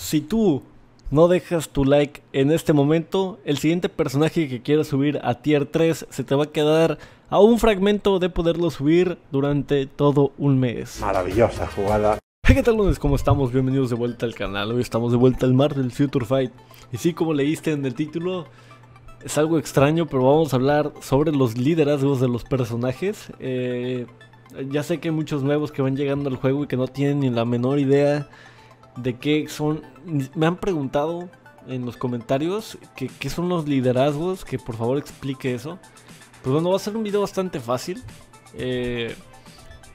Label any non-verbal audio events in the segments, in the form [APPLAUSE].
Si tú no dejas tu like en este momento, el siguiente personaje que quieras subir a tier 3 se te va a quedar a un fragmento de poderlo subir durante todo un mes. Maravillosa jugada. Hey, ¿qué tal lunes? ¿Cómo estamos? Bienvenidos de vuelta al canal. Hoy estamos de vuelta al mar del Future Fight. Y sí, como leíste en el título, es algo extraño, pero vamos a hablar sobre los liderazgos de los personajes. Eh, ya sé que hay muchos nuevos que van llegando al juego y que no tienen ni la menor idea de qué son. Me han preguntado en los comentarios que, qué son los liderazgos, que por favor explique eso. Pues bueno, va a ser un video bastante fácil. Eh,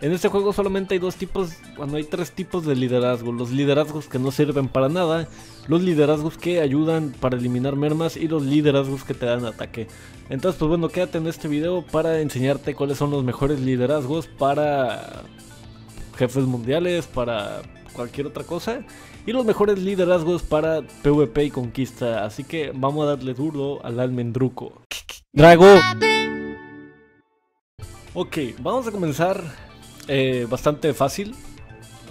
en este juego solamente hay dos tipos, bueno, hay tres tipos de liderazgo. Los liderazgos que no sirven para nada, los liderazgos que ayudan para eliminar mermas y los liderazgos que te dan ataque. Entonces, pues bueno, quédate en este video para enseñarte cuáles son los mejores liderazgos para jefes mundiales, para cualquier otra cosa. Y los mejores liderazgos para PvP y conquista. Así que vamos a darle duro al almendruco. Drago. Ok, vamos a comenzar eh, bastante fácil,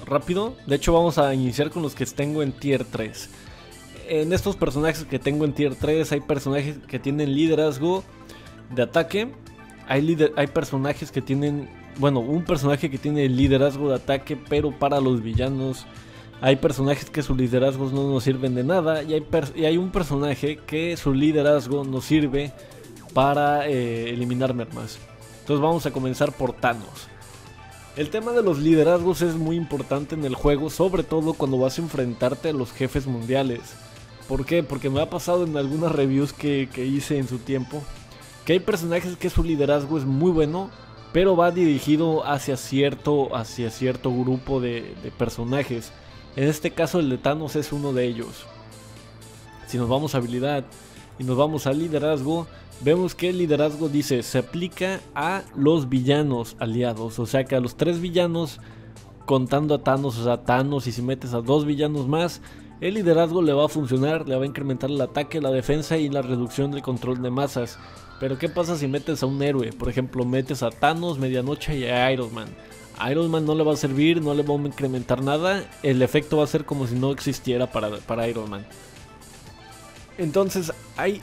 rápido. De hecho, vamos a iniciar con los que tengo en tier 3. En estos personajes que tengo en tier 3 hay personajes que tienen liderazgo de ataque. Hay, hay personajes que tienen, bueno, un personaje que tiene liderazgo de ataque, pero para los villanos. Hay personajes que sus liderazgos no nos sirven de nada. Y hay, y hay un personaje que su liderazgo nos sirve para eh, eliminar mermas. Entonces vamos a comenzar por Thanos. El tema de los liderazgos es muy importante en el juego, sobre todo cuando vas a enfrentarte a los jefes mundiales. ¿Por qué? Porque me ha pasado en algunas reviews que, hice en su tiempo, que hay personajes que su liderazgo es muy bueno, pero va dirigido hacia cierto, hacia cierto grupo de, de personajes. En este caso el de Thanos es uno de ellos. Si nos vamos a habilidad y nos vamos a liderazgo, vemos que el liderazgo dice se aplica a los villanos aliados, o sea que a los tres villanos contando a Thanos, o sea Thanos y si metes a dos villanos más, el liderazgo le va a funcionar, le va a incrementar el ataque, la defensa y la reducción del control de masas. Pero ¿qué pasa si metes a un héroe? Por ejemplo, metes a Thanos, Medianoche y a Iron Man. A Iron Man no le va a servir, no le va a incrementar nada, el efecto va a ser como si no existiera para, para Iron Man. Entonces hay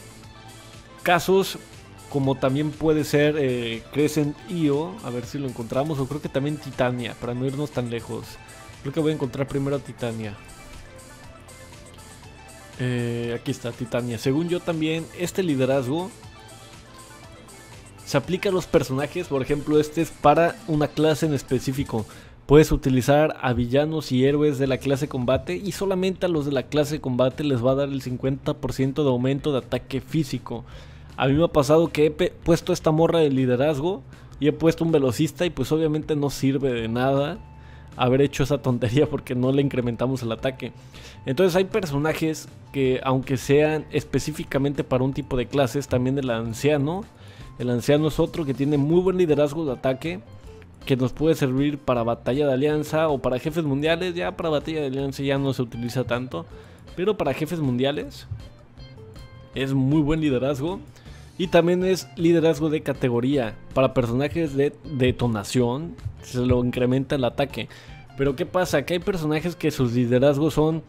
casos como también puede ser eh, Crescent Io, a ver si lo encontramos, o creo que también Titania, para no irnos tan lejos. Creo que voy a encontrar primero a Titania. Eh, aquí está Titania. Según yo también, este liderazgo se aplica a los personajes, por ejemplo, este es para una clase en específico. Puedes utilizar a villanos y héroes de la clase combate y solamente a los de la clase combate les va a dar el 50% de aumento de ataque físico. A mí me ha pasado que he puesto esta morra de liderazgo y he puesto un velocista y pues obviamente no sirve de nada haber hecho esa tontería porque no le incrementamos el ataque. Entonces hay personajes que aunque sean específicamente para un tipo de clases, también el anciano, el anciano es otro que tiene muy buen liderazgo de ataque que nos puede servir para batalla de alianza o para jefes mundiales, ya para batalla de alianza ya no se utiliza tanto, pero para jefes mundiales es muy buen liderazgo. Y también es liderazgo de categoría. Para personajes de detonación se lo incrementa el ataque. Pero ¿qué pasa? Que hay personajes que sus liderazgos son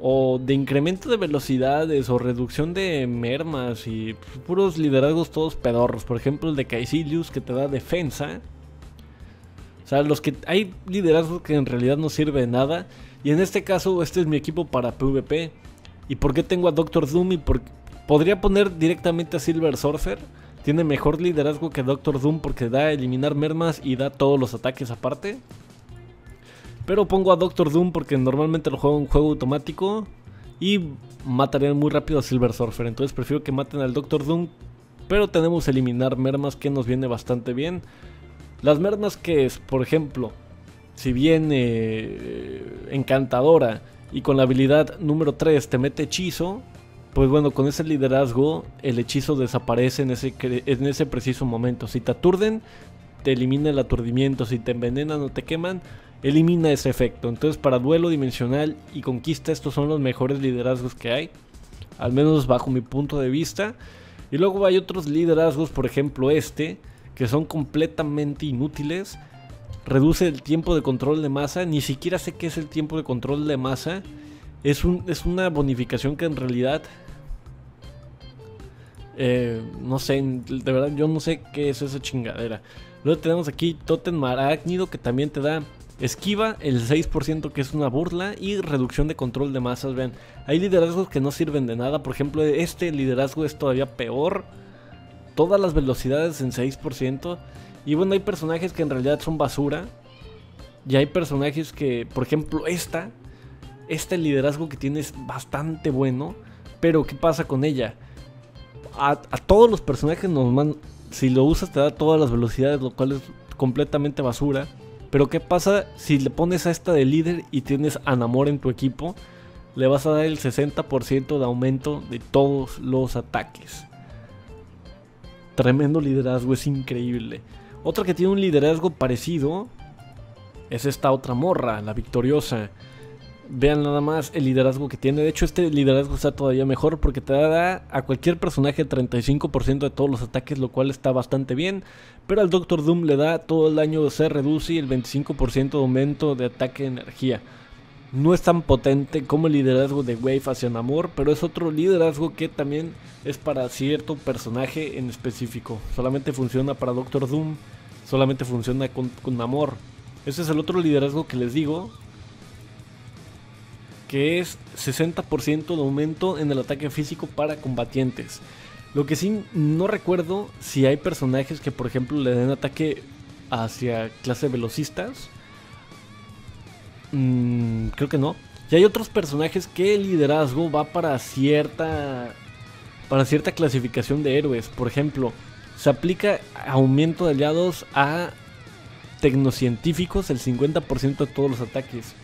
o de incremento de velocidades o reducción de mermas y puros liderazgos todos pedorros. Por ejemplo el de Caecilius que te da defensa. O sea, los que hay liderazgos que en realidad no sirve de nada. Y en este caso este es mi equipo para PvP. ¿Y por qué tengo a Doctor Doom y Podría poner directamente a Silver Surfer. Tiene mejor liderazgo que Doctor Doom porque da a eliminar mermas y da todos los ataques aparte. Pero pongo a Doctor Doom porque normalmente lo juego en juego automático. Y matarían muy rápido a Silver Surfer. Entonces prefiero que maten al Doctor Doom. Pero tenemos eliminar mermas que nos viene bastante bien. Las mermas que es, por ejemplo, si viene eh, encantadora y con la habilidad número 3 te mete hechizo, pues bueno, con ese liderazgo el hechizo desaparece en ese, en ese preciso momento. Si te aturden, te elimina el aturdimiento. Si te envenenan o te queman, elimina ese efecto. Entonces para duelo dimensional y conquista estos son los mejores liderazgos que hay. Al menos bajo mi punto de vista. Y luego hay otros liderazgos, por ejemplo este, que son completamente inútiles. Reduce el tiempo de control de masa. Ni siquiera sé qué es el tiempo de control de masa Es, un, es una bonificación que en realidad... Eh, no sé, de verdad yo no sé qué es esa chingadera. Luego tenemos aquí Totem Arácnido que también te da esquiva, el 6% que es una burla y reducción de control de masas. Vean, hay liderazgos que no sirven de nada. Por ejemplo, este liderazgo es todavía peor. Todas las velocidades en 6%. Y bueno, hay personajes que en realidad son basura. Y hay personajes que, por ejemplo, esta, este liderazgo que tiene es bastante bueno. Pero ¿qué pasa con ella? A, todos los personajes nos si lo usas te da todas las velocidades, lo cual es completamente basura. Pero ¿qué pasa si le pones a esta de líder y tienes a en tu equipo? Le vas a dar el 60% de aumento de todos los ataques. Tremendo liderazgo, es increíble. Otra que tiene un liderazgo parecido es esta otra morra, la victoriosa. Vean nada más el liderazgo que tiene. De hecho, este liderazgo está todavía mejor porque te da a cualquier personaje 35% de todos los ataques, lo cual está bastante bien. Pero al Doctor Doom le da todo el daño se reduce y el 25% de aumento de ataque de energía. No es tan potente como el liderazgo de Wave hacia Namor, pero es otro liderazgo que también es para cierto personaje en específico. Solamente funciona para Doctor Doom, solamente funciona con, con Namor. Ese es el otro liderazgo que les digo, que es 60% de aumento en el ataque físico para combatientes. Lo que sí no recuerdo si hay personajes que por ejemplo le den ataque hacia clase velocistas. Mm, creo que no. Y hay otros personajes que el liderazgo va para cierta para cierta clasificación de héroes. Por ejemplo, se aplica aumento de aliados a tecnocientíficos el 50% de todos los ataques.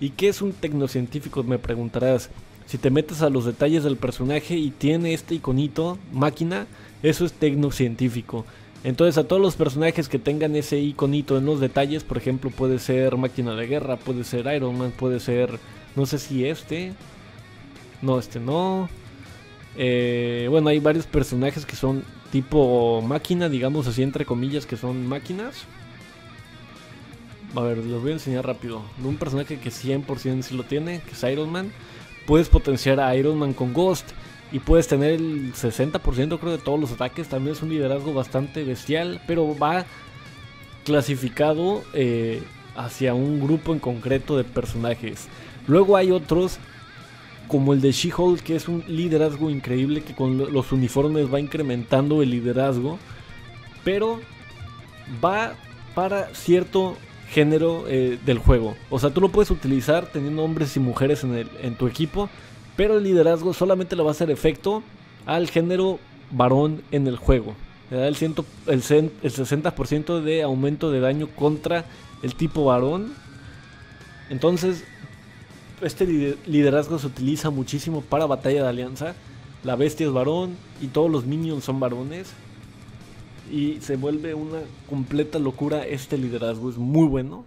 ¿Y qué es un tecnocientífico? Me preguntarás. Si te metes a los detalles del personaje y tiene este iconito, máquina, eso es tecnocientífico. Entonces a todos los personajes que tengan ese iconito en los detalles, por ejemplo, puede ser máquina de guerra, puede ser Iron Man, puede ser, no sé si este, no, este no. Eh, bueno, hay varios personajes que son tipo máquina, digamos así entre comillas, que son máquinas. A ver, los voy a enseñar rápido. Un personaje que 100% sí lo tiene, que es Iron Man. Puedes potenciar a Iron Man con Ghost. Y puedes tener el 60% creo de todos los ataques. También es un liderazgo bastante bestial. Pero va clasificado eh, hacia un grupo en concreto de personajes. Luego hay otros como el de She-Hulk, que es un liderazgo increíble que con los uniformes va incrementando el liderazgo. Pero va para cierto género eh, del juego. O sea, tú lo puedes utilizar teniendo hombres y mujeres en, el, en tu equipo, pero el liderazgo solamente le va a hacer efecto al género varón en el juego. Le da el, ciento, el, el 60% de aumento de daño contra el tipo varón. Entonces, este liderazgo se utiliza muchísimo para batalla de alianza. La bestia es varón y todos los minions son varones y se vuelve una completa locura este liderazgo. Es muy bueno.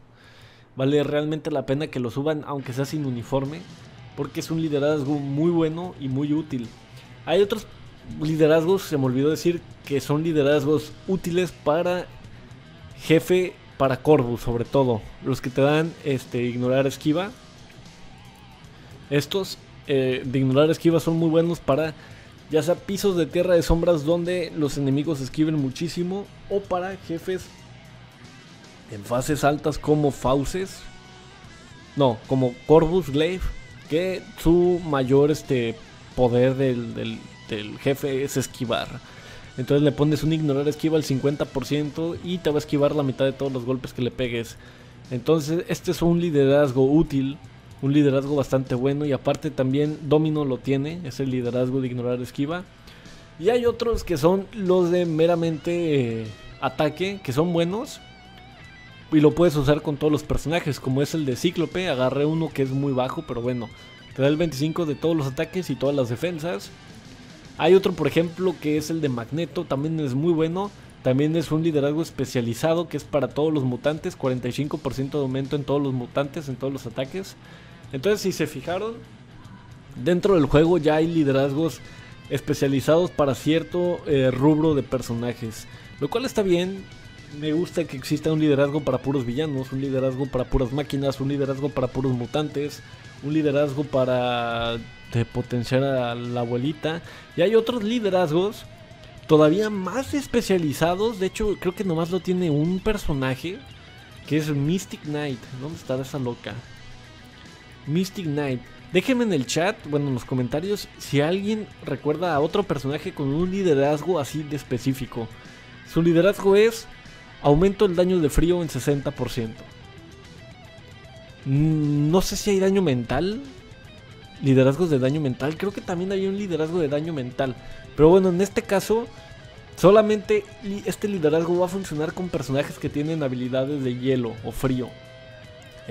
Vale realmente la pena que lo suban aunque sea sin uniforme. Porque es un liderazgo muy bueno y muy útil. Hay otros liderazgos, se me olvidó decir, que son liderazgos útiles para jefe, para Corvus sobre todo. Los que te dan este, ignorar esquiva. Estos eh, de ignorar esquiva son muy buenos para ya sea pisos de tierra de sombras donde los enemigos esquiven muchísimo o para jefes en fases altas como Fauces, no, como Corvus Glaive, que su mayor este, poder del, del, jefe es esquivar. Entonces le pones un ignorar esquiva al 50% y te va a esquivar la mitad de todos los golpes que le pegues. Entonces este es un liderazgo útil un liderazgo bastante bueno y aparte también Domino lo tiene, es el liderazgo de ignorar esquiva. Y hay otros que son los de meramente eh, ataque, que son buenos. Y lo puedes usar con todos los personajes, como es el de Cíclope. Agarré uno que es muy bajo, pero bueno. Te da el 25 de todos los ataques y todas las defensas. Hay otro, por ejemplo, que es el de Magneto. También es muy bueno. También es un liderazgo especializado que es para todos los mutantes. 45% de aumento en todos los mutantes, en todos los ataques. Entonces, si se fijaron, dentro del juego ya hay liderazgos especializados para cierto eh, rubro de personajes. Lo cual está bien. Me gusta que exista un liderazgo para puros villanos, un liderazgo para puras máquinas, un liderazgo para puros mutantes, un liderazgo para potenciar a la abuelita. Y hay otros liderazgos todavía más especializados. De hecho, creo que nomás lo tiene un personaje. Que es Mystic Knight. ¿Dónde está esa loca? Mystic Knight. Déjenme en el chat, bueno, en los comentarios, si alguien recuerda a otro personaje con un liderazgo así de específico. Su liderazgo es aumento el daño de frío en 60%. Mm, no sé si hay daño mental. Liderazgos de daño mental. Creo que también hay un liderazgo de daño mental. Pero bueno, en este caso, solamente este liderazgo va a funcionar con personajes que tienen habilidades de hielo o frío.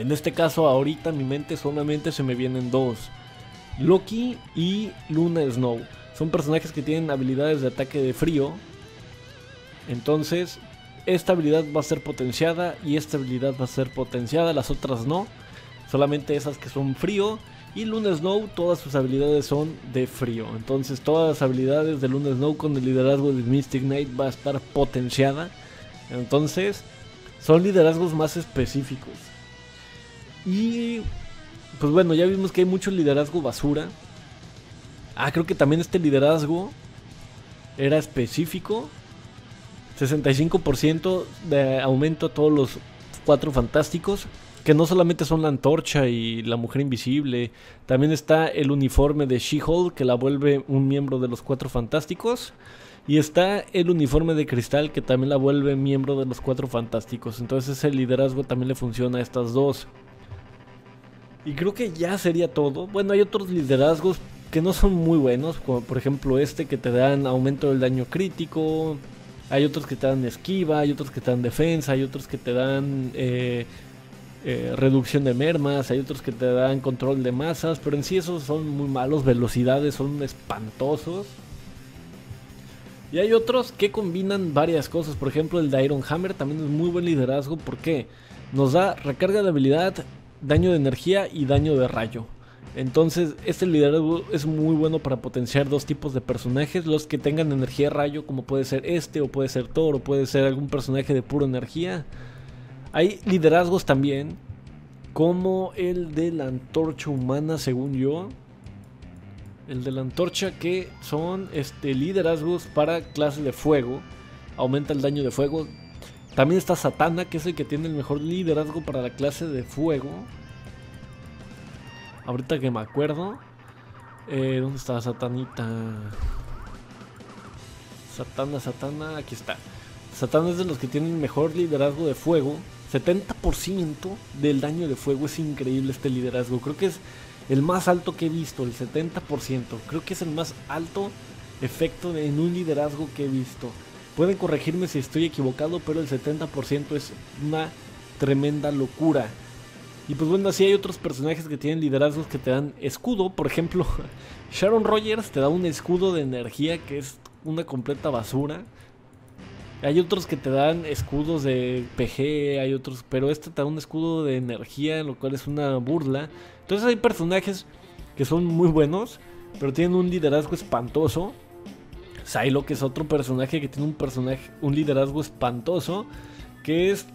En este caso, ahorita en mi mente solamente se me vienen dos. Loki y Luna Snow. Son personajes que tienen habilidades de ataque de frío. Entonces, esta habilidad va a ser potenciada y esta habilidad va a ser potenciada, las otras no. Solamente esas que son frío. Y Luna Snow, todas sus habilidades son de frío. Entonces todas las habilidades de Luna Snow con el liderazgo de Mystic Knight va a estar potenciada. Entonces son liderazgos más específicos. Y pues bueno, ya vimos que hay mucho liderazgo basura. Ah, creo que también este liderazgo era específico 65% de aumento a todos los cuatro fantásticos. Que no solamente son la antorcha y la mujer invisible. También está el uniforme de She-Hulk que la vuelve un miembro de los cuatro fantásticos. Y está el uniforme de cristal que también la vuelve miembro de los cuatro fantásticos. Entonces ese liderazgo también le funciona a estas dos. Y creo que ya sería todo. Bueno, hay otros liderazgos que no son muy buenos. Por ejemplo este que te dan aumento del daño crítico. Hay otros que te dan esquiva, hay otros que te dan defensa, hay otros que te dan eh, eh, reducción de mermas, hay otros que te dan control de masas, pero en sí esos son muy malos, velocidades son espantosos. Y hay otros que combinan varias cosas, por ejemplo el de Iron Hammer también es muy buen liderazgo porque nos da recarga de habilidad, daño de energía y daño de rayo. Entonces, este liderazgo es muy bueno para potenciar dos tipos de personajes, los que tengan energía rayo, como puede ser este, o puede ser Thor, o puede ser algún personaje de pura energía. Hay liderazgos también, como el de la antorcha humana, según yo. El de la antorcha que son este, liderazgos para clase de fuego. Aumenta el daño de fuego. También está Satana, que es el que tiene el mejor liderazgo para la clase de fuego. Ahorita que me acuerdo. Eh, ¿Dónde está Satanita? Satana, Satana, aquí está. Satana es de los que tienen mejor liderazgo de fuego. 70% del daño de fuego es increíble este liderazgo. Creo que es el más alto que he visto, el 70%. Creo que es el más alto efecto en un liderazgo que he visto. Pueden corregirme si estoy equivocado, pero el 70% es una tremenda locura. Y pues bueno, así hay otros personajes que tienen liderazgos que te dan escudo. Por ejemplo, [LAUGHS] Sharon Rogers te da un escudo de energía que es una completa basura. Hay otros que te dan escudos de PG, hay otros, pero este te da un escudo de energía, lo cual es una burla. Entonces hay personajes que son muy buenos, pero tienen un liderazgo espantoso. Psylocke es otro personaje que tiene un personaje, un liderazgo espantoso, que es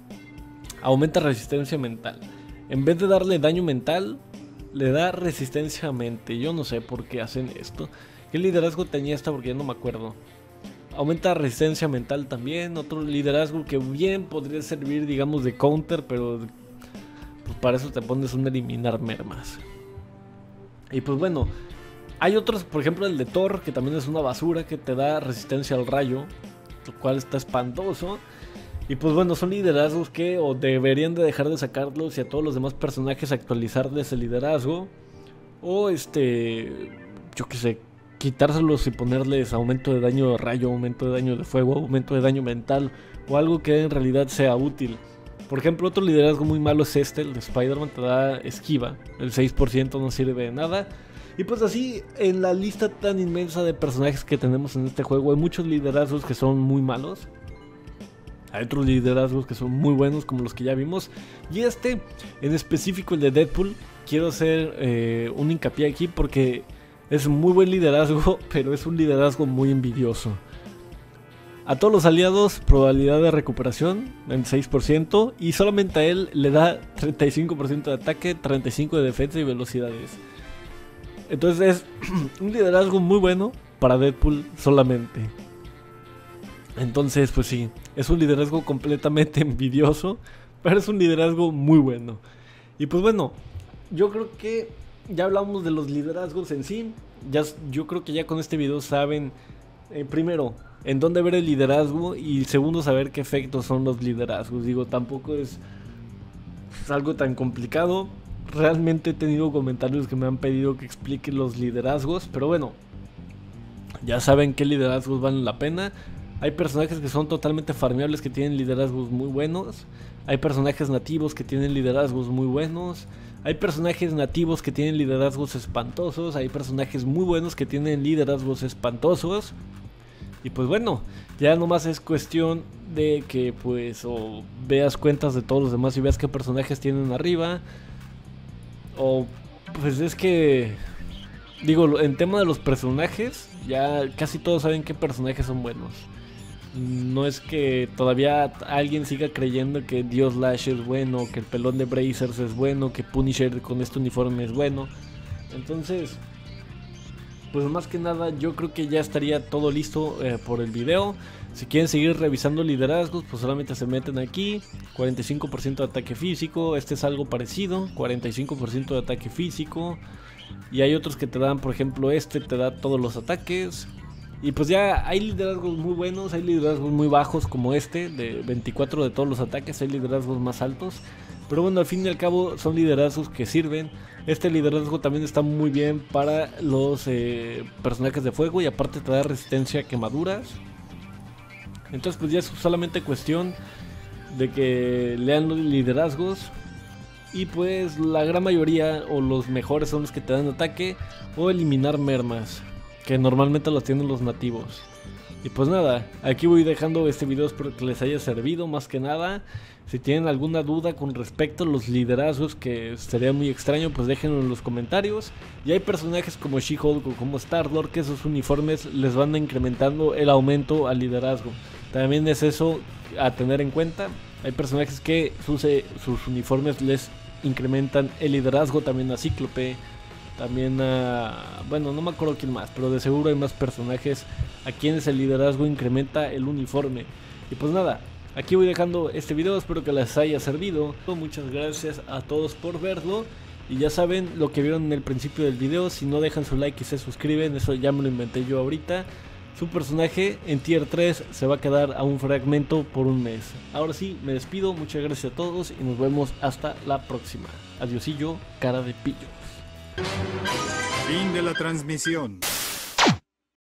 [CLEARS THROAT] aumenta resistencia mental. En vez de darle daño mental, le da resistencia a mente. Yo no sé por qué hacen esto. ¿Qué liderazgo tenía esta? Porque ya no me acuerdo. Aumenta resistencia mental también. Otro liderazgo que bien podría servir, digamos, de counter, pero pues para eso te pones un eliminar mermas. Y pues bueno, hay otros, por ejemplo el de Thor, que también es una basura que te da resistencia al rayo, lo cual está espantoso. Y pues bueno, son liderazgos que o deberían de dejar de sacarlos y a todos los demás personajes actualizarles el liderazgo. O este, yo qué sé, quitárselos y ponerles aumento de daño de rayo, aumento de daño de fuego, aumento de daño mental o algo que en realidad sea útil. Por ejemplo, otro liderazgo muy malo es este, el de Spider-Man te da esquiva, el 6% no sirve de nada. Y pues así, en la lista tan inmensa de personajes que tenemos en este juego, hay muchos liderazgos que son muy malos. Hay otros liderazgos que son muy buenos como los que ya vimos. Y este, en específico el de Deadpool, quiero hacer eh, un hincapié aquí porque es muy buen liderazgo, [LAUGHS] pero es un liderazgo muy envidioso. A todos los aliados, probabilidad de recuperación en 6%. Y solamente a él le da 35% de ataque, 35% de defensa y velocidades. Entonces es [CLEARS THROAT] un liderazgo muy bueno para Deadpool solamente. Entonces, pues sí, es un liderazgo completamente [LAUGHS] envidioso, pero es un liderazgo muy bueno. Y pues bueno, yo creo que ya hablamos de los liderazgos en sí. Ya, yo creo que ya con este video saben, eh, primero, en dónde ver el liderazgo y segundo saber qué efectos son los liderazgos. Digo, tampoco es, algo tan complicado. Realmente he tenido comentarios que me han pedido que explique los liderazgos, pero bueno, ya saben qué liderazgos valen la pena. Hay personajes que son totalmente farmeables que tienen liderazgos muy buenos. Hay personajes nativos que tienen liderazgos muy buenos. Hay personajes nativos que tienen liderazgos espantosos. Hay personajes muy buenos que tienen liderazgos espantosos. Y pues bueno, ya nomás es cuestión de que pues o veas cuentas de todos los demás y veas qué personajes tienen arriba. O pues es que digo, en tema de los personajes, ya casi todos saben qué personajes son buenos. No es que todavía alguien siga creyendo que Dios Lash es bueno, que el pelón de Brazers es bueno, que Punisher con este uniforme es bueno. Entonces, pues más que nada yo creo que ya estaría todo listo eh, por el video. Si quieren seguir revisando liderazgos, pues solamente se meten aquí. 45% de ataque físico, este es algo parecido, 45% de ataque físico. Y hay otros que te dan, por ejemplo, este te da todos los ataques. Y pues ya hay liderazgos muy buenos, hay liderazgos muy bajos como este, de 24 de todos los ataques, hay liderazgos más altos. Pero bueno, al fin y al cabo son liderazgos que sirven. Este liderazgo también está muy bien para los eh, personajes de fuego y aparte te da resistencia a quemaduras. Entonces pues ya es solamente cuestión de que lean los liderazgos. Y pues la gran mayoría o los mejores son los que te dan ataque o eliminar mermas. Que normalmente los tienen los nativos. Y pues nada, aquí voy dejando este video, espero que les haya servido más que nada. Si tienen alguna duda con respecto a los liderazgos, que sería muy extraño, pues déjenlo en los comentarios. Y hay personajes como She-Hulk o como Star-Lord que esos uniformes les van incrementando el aumento al liderazgo. También es eso a tener en cuenta. Hay personajes que sus, eh, sus uniformes les incrementan el liderazgo, también a Cíclope, también a... Bueno, no me acuerdo quién más, pero de seguro hay más personajes a quienes el liderazgo incrementa el uniforme. Y pues nada, aquí voy dejando este video, espero que les haya servido. Muchas gracias a todos por verlo. Y ya saben lo que vieron en el principio del video, si no dejan su like y se suscriben, eso ya me lo inventé yo ahorita. Su personaje en tier 3 se va a quedar a un fragmento por un mes. Ahora sí, me despido, muchas gracias a todos y nos vemos hasta la próxima. Adiosillo, cara de pillos. Fin de la transmisión.